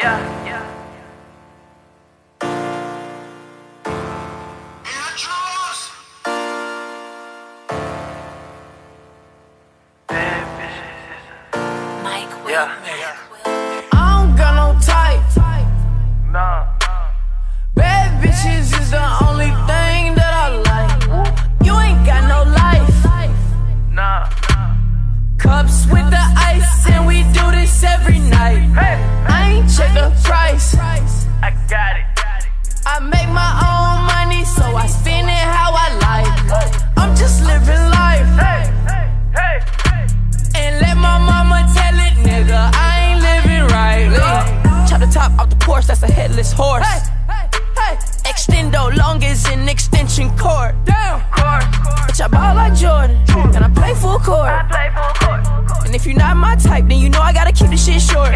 Yeah, yeah. Yeah. I don't got no type. Nah. Bad bitches is the only thing that I like. You ain't got no life. Nah. Cups with the ice, and we do this top off the Porsche, that's a headless horse. Extendo long as an extension cord. Damn. Court, court. Bitch, I ball like Jordan, and I play full I court. play full court. And if you're not my type, then you know I gotta keep the shit short.